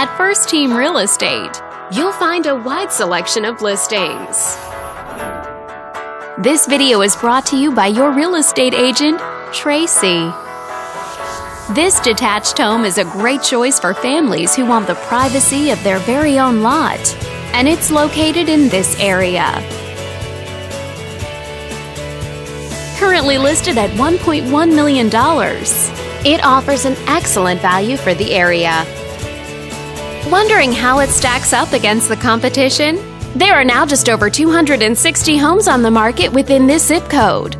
At First Team Real Estate, you'll find a wide selection of listings. This video is brought to you by your real estate agent, Tracy. This detached home is a great choice for families who want the privacy of their very own lot, and it's located in this area. Currently listed at $1.1 million, it offers an excellent value for the area. Wondering how it stacks up against the competition? There are now just over 260 homes on the market within this zip code.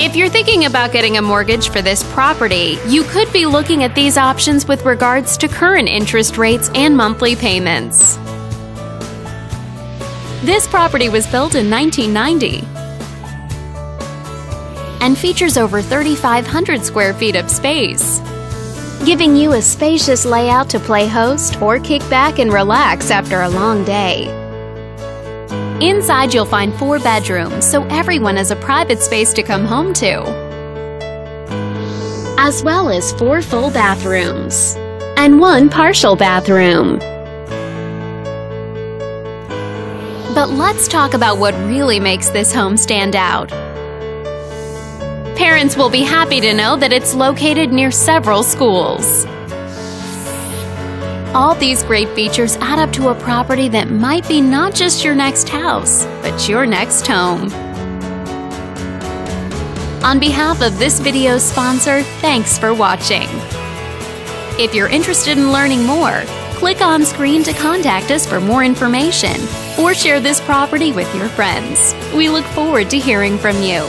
If you're thinking about getting a mortgage for this property, you could be looking at these options with regards to current interest rates and monthly payments. This property was built in 1990 and features over 3,500 square feet of space, giving you a spacious layout to play host or kick back and relax after a long day. Inside, you'll find four bedrooms, so everyone has a private space to come home to, as well as four full bathrooms and one partial bathroom. But let's talk about what really makes this home stand out. Parents will be happy to know that it's located near several schools. All these great features add up to a property that might be not just your next house, but your next home. On behalf of this video's sponsor, thanks for watching. If you're interested in learning more, click on screen to contact us for more information or share this property with your friends. We look forward to hearing from you.